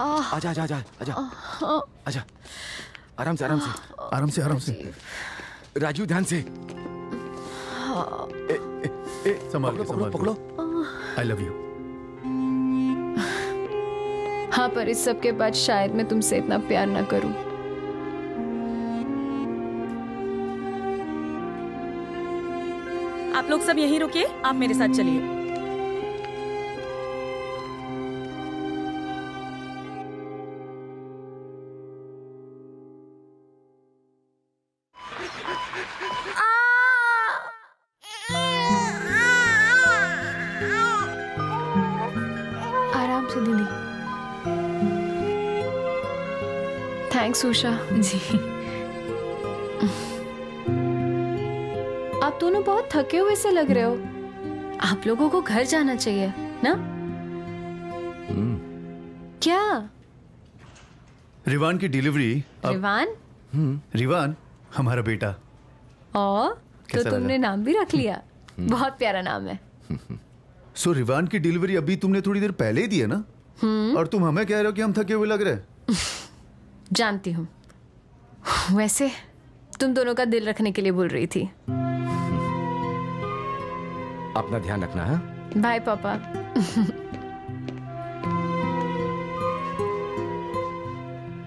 आजा आजा आजा आजा। आजा। आराम से आराम से। आराम से आराम से। राजू ध्यान से। संभाल के पकड़ो संभाल पकड़ो। आई लव यू हाँ पर इस सब के बाद शायद मैं तुमसे इतना प्यार ना करूँ। आप लोग सब यहीं रुकिए आप मेरे साथ चलिए। आराम से दीदी थैंक्स उषा जी। आप दोनों बहुत थके हुए से लग रहे हो। आप लोगों को घर जाना चाहिए ना? क्या? रिवान की डिलीवरी अब रिवान? रिवान हमारा बेटा। और? तो तुमने नाम भी रख लिया। बहुत प्यारा नाम है। सो रिवान की डिलीवरी अभी तुमने थोड़ी देर पहले ही दी है ना? और तुम हमें कह रहे हो कि हम थके हुए लग रहे जानती हूँ। वैसे तुम दोनों का दिल रखने के लिए बोल रही थी। अपना ध्यान रखना है? बाय पापा।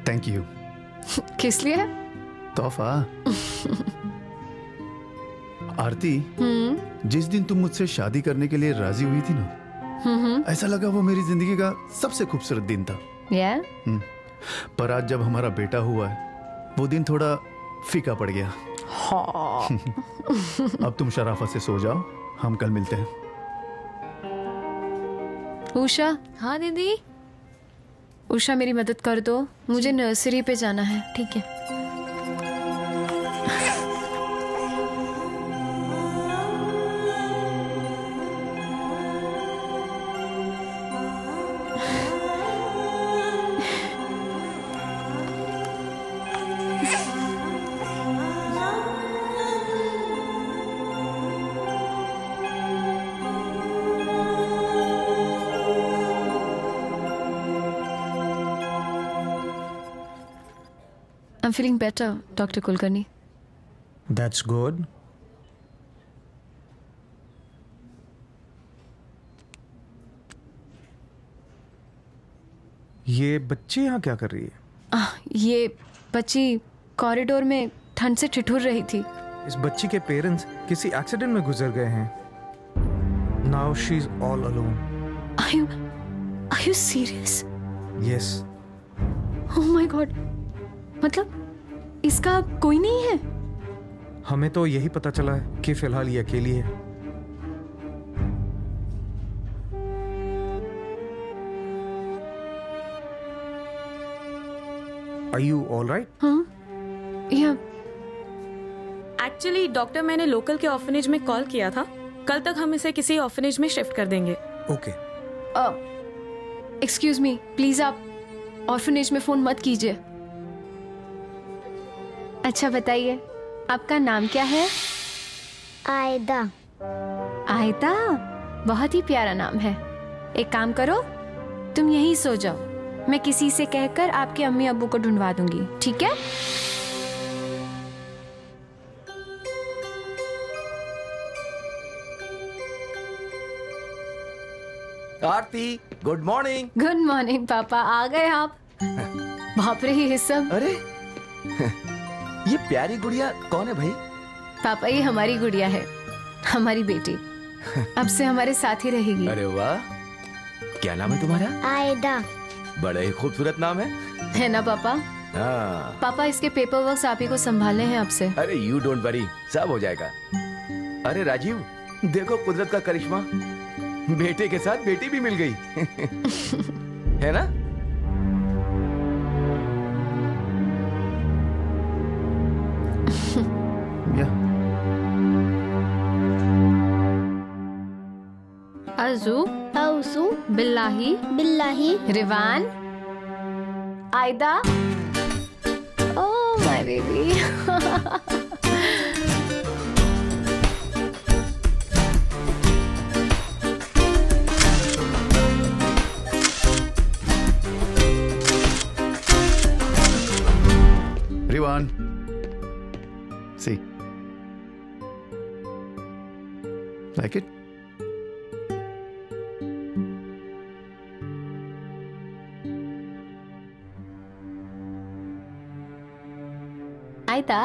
थैंक यू किस लिए? तोहफा। आरती जिस दिन तुम मुझसे शादी करने के लिए राज़ी हुई थी ना ऐसा लगा वो मेरी ज़िंदगी का सबसे खूबसूरत दिन था। या पर आज जब हमारा बेटा हुआ है वो दिन थोड़ा फीका पड़ गया। अब तुम शराफत से सो जाओ हम कल मिलते हैं। उषा। हाँ दीदी? उषा मेरी मदद कर दो मुझे नर्सरी पे जाना है ठीक है? I'm feeling better, Dr. Kulkarni. That's good. ये बच्ची यहाँ क्या कर रही है आह, ये बच्ची कॉरिडोर में ठंड से ठिठुर रही थी इस बच्ची के पेरेंट्स किसी एक्सीडेंट में गुजर गए हैं now she is all alone Are you Are you serious? Yes Oh my God मतलब इसका कोई नहीं है। हमें तो यही पता चला है कि फ़िलहाल ये अकेली है। Are you all right? हाँ। या। एक्चुअली डॉक्टर मैंने लोकल के ऑर्फनेज में कॉल किया था। कल तक हम इसे किसी ऑर्फनेज में शिफ्ट कर देंगे। Okay. एक्सक्यूज मी प्लीज़ आप ऑर्फनेज में फ़ोन मत कीजिए। अच्छा बताइए आपका नाम क्या है? आयदा। आयता बहुत ही प्यारा नाम है। एक काम करो तुम यहीं सो जाओ। मैं किसी से कहकर आपके अम्मी अबू को ढूंढवा दूँगी ठीक है? Aarti good morning good morning पापा आ गए आप। बाप रे ये सब। अरे ये प्यारी गुड़िया कौन है भाई? पापा ये हमारी गुड़िया है। हमारी बेटी। अब से हमारे साथ ही रहेगी। अरे वाह। क्या नाम है तुम्हारा? आयदा। बड़ा ही खूबसूरत नाम है। है ना पापा? हाँ। पापा इसके पेपर वर्क आप ही को संभालने हैं आपसे अरे यू डोंट वरी सब हो जाएगा। अरे राजीव देखो कुदरत का करिश्मा। बेटे के साथ बेटी भी मिल गई। है ना? आरज़ू आउसू बिल्लाही बिल्लाही रिवान आयदा। ओ my baby. Rivaan see like it ಆಯ್ತಾ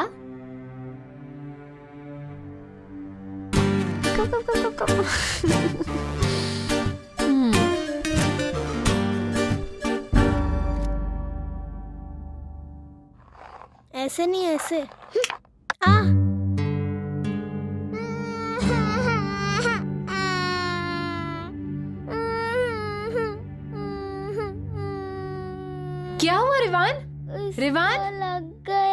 Come, come, come, come, come. ಹ್ಮ್. ऐसे नहीं ऐसे आ क्या हुआ रिवान रिवान? उसको लग गया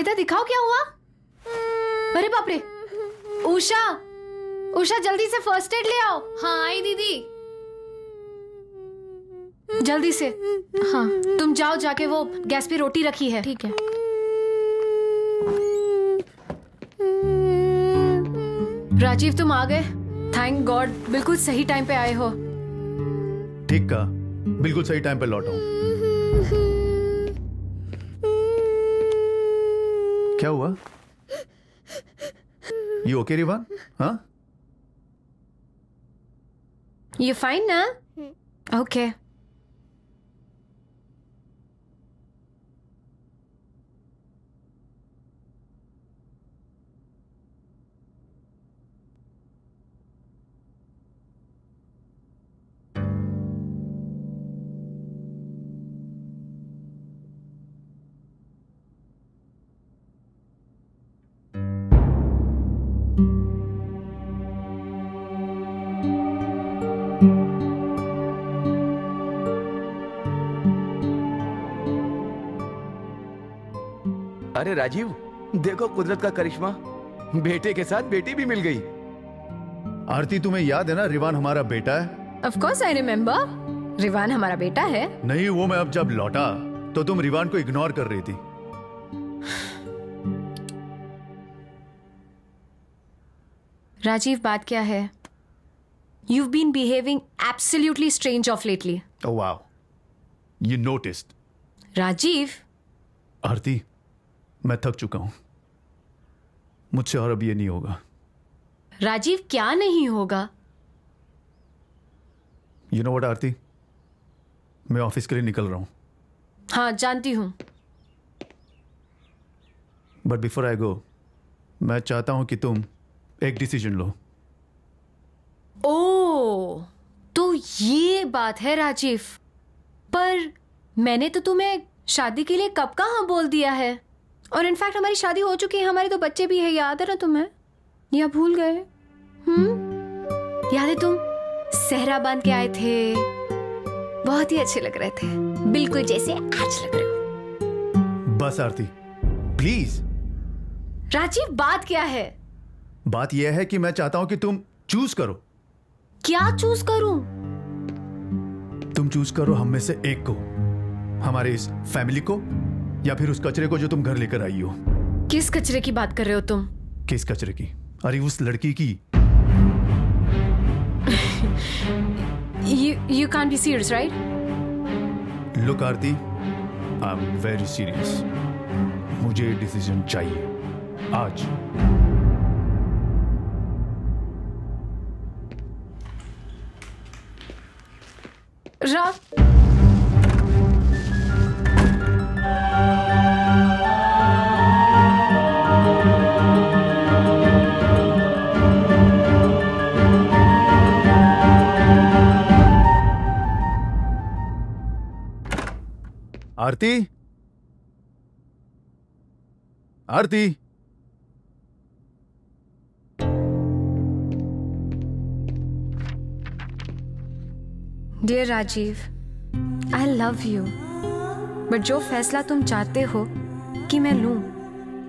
आयता दिखाओ क्या हुआ? अरे बाप रे। उषा। उषा जल्दी से फ़र्स्ट एड ले आओ। हाँ आई दीदी। जल्दी से। हाँ तुम जाओ जाके वो गैस पे रोटी रखी है। ठीक है। राजीव तुम आ गए। थैंक गॉड बिल्कुल सही टाइम पे आए हो। ठीक का बिल्कुल सही टाइम पे लौटा हूँ। क्या हुआ यू ओके रिवान हाँ यू फाइन ना? Okay. अरे राजीव देखो कुदरत का करिश्मा। बेटे के साथ बेटी भी मिल गई। आरती तुम्हें याद है ना रिवान हमारा बेटा है? Of course I remember. रिवान हमारा बेटा है। नहीं वो मैं अब जब लौटा तो तुम रिवान को इग्नोर कर रही थी। राजीव बात क्या है? You been behaving absolutely strange of lately oh wow you noticed Rajeev? Aarti मैं थक चुका हूँ। मुझसे और अब ये नहीं होगा। राजीव क्या नहीं होगा? You know what Aarti? मैं ऑफ़िस के लिए निकल रहा हूँ। हाँ जानती हूँ। बट बिफोर आई गो मैं चाहता हूँ कि तुम एक डिसीज़न लो। ओ तो ये बात है राजीव। पर मैंने तो तुम्हें शादी के लिए कब कहाँ बोल दिया है? और इनफैक्ट हमारी शादी हो चुकी है हमारे तो बच्चे भी है याद है ना तुम्हें? या भूल गए? हम्म? याद है तुम? सहरा बाँध के आए थे। बहुत ही अच्छे लग रहे थे। बिल्कुल जैसे आज लग रहे हो। बस आरती प्लीज़ राजीव बात क्या है? बात यह है कि मैं चाहता हूँ कि तुम चूज़ करो। क्या चूज़ करूँ? तुम चूज़ करो हम में से एक को हमारे इस फैमिली को। या फिर उस कचरे को जो तुम घर लेकर आई हो। किस कचरे की बात कर रहे हो तुम? किस कचरे की? अरे उस लड़की की। You you can't be serious, right? Look Aarti I am very serious मुझे डिसीज़न चाहिए। आज। Ra. Aarti? Aarti? Dear Rajeev I love you but जो फैसला तुम चाहते हो कि मैं लूँ,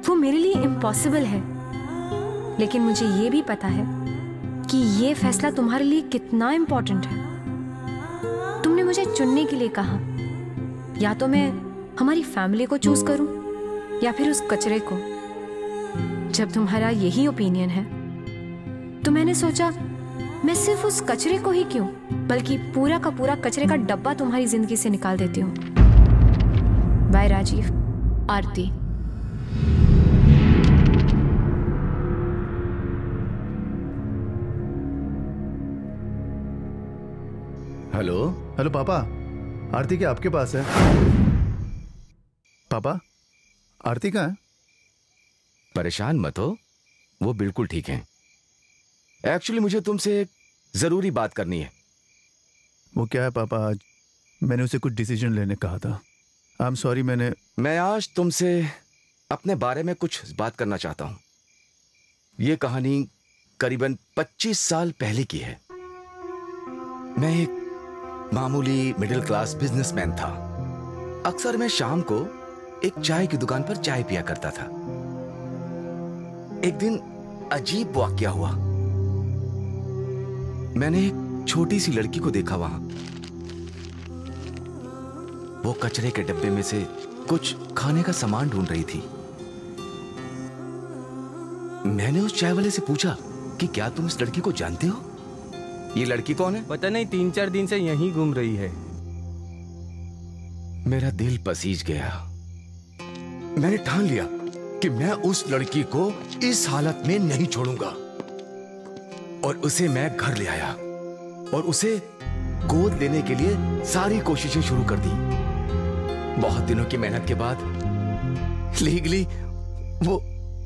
वो मेरे लिए इम्पॉसिबल है। लेकिन मुझे ये भी पता है कि ये फैसला तुम्हारे लिए कितना इम्पोर्टेंट है। तुमने मुझे चुनने के लिए कहा। या तो मैं हमारी फैमिली को चूज़ करूँ, या फिर उस कचरे को। जब तुम्हारा यही ओपिनियन है तो मैंने सोचा, मैं सिर्फ़ उस कचरे को ही क्यों, बल्कि पूरा का पूरा कचरे का डब्बा तुम्हारी ज़िंदगी से निकाल देती हूँ। Bye Rajeev, Aarti. Hello? Hello पापा। आरती क्या आपके पास है? पापा आरती कहाँ है? परेशान मत हो। वो बिल्कुल ठीक है। एक्चुअली मुझे तुमसे एक ज़रूरी बात करनी है। वो क्या है पापा? आज मैंने उसे कुछ डिसीज़न लेने कहा था। आई एम सॉरी मैंने मैं आज तुमसे अपने बारे में कुछ बात करना चाहता हूँ। ये कहानी करीबन 25 साल पहले की है। मैं एक मामूली मिडिल क्लास बिजनेसमैन था। अक्सर मैं शाम को एक चाय की दुकान पर चाय पिया करता था। एक दिन अजीब वाक्या हुआ। मैंने एक छोटी सी लड़की को देखा वहाँ। वो कचरे के डब्बे में से कुछ खाने का सामान ढूंढ रही थी। मैंने उस चाय वाले से पूछा कि क्या तुम इस लड़की को जानते हो? ये लड़की कौन है? पता नहीं तीन चार दिन से यहीं घूम रही है। मेरा दिल पसीज गया। मैंने ठान लिया कि मैं उस लड़की को इस हालत में नहीं छोड़ूँगा। और उसे मैं घर ले आया और उसे गोद लेने के लिए सारी कोशिशें शुरू कर दी। बहुत दिनों की मेहनत के बाद लीगली वो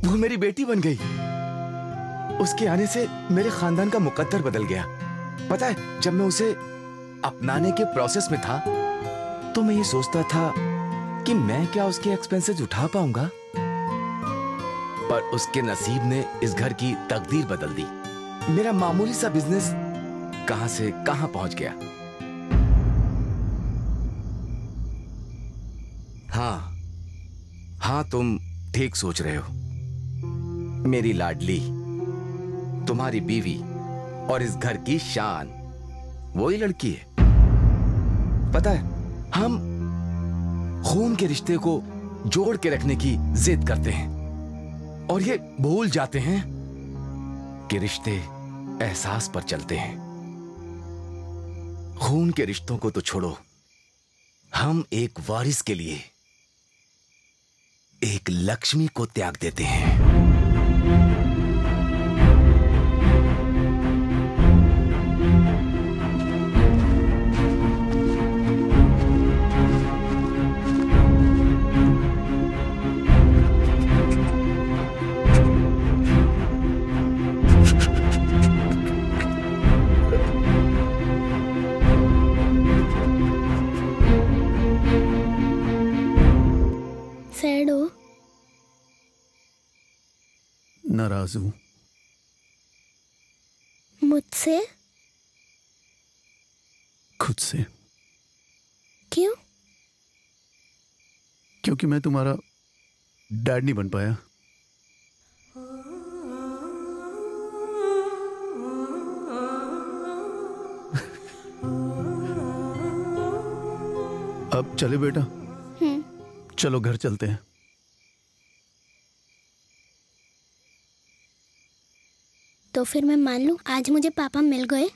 वो मेरी बेटी बन गई। उसके आने से मेरे खानदान का मुकद्दर बदल गया। पता है, जब मैं उसे अपनाने के प्रोसेस में था तो मैं ये सोचता था कि मैं क्या उसके एक्सपेंसेस उठा पाऊँगा? पर उसके नसीब ने इस घर की तकदीर बदल दी। मेरा मामूली सा बिज़नेस कहाँ से कहाँ पहुँच गया? हाँ हाँ तुम ठीक सोच रहे हो। मेरी लाडली, तुम्हारी बीवी और इस घर की शान। वो ही लड़की है। पता है, हम खून के रिश्ते को जोड़ के रखने की जिद करते हैं। और ये भूल जाते हैं कि रिश्ते एहसास पर चलते हैं। खून के रिश्तों को तो छोड़ो। हम एक वारिस के लिए एक लक्ष्मी को त्याग देते हैं। नाराज़ हूँ मुझसे? खुद से। क्यों? क्योंकि मैं तुम्हारा डैड नहीं बन पाया। अब चले बेटा। चलो घर चलते हैं। तो फिर मैं मान लूँ आज मुझे पापा मिल गए।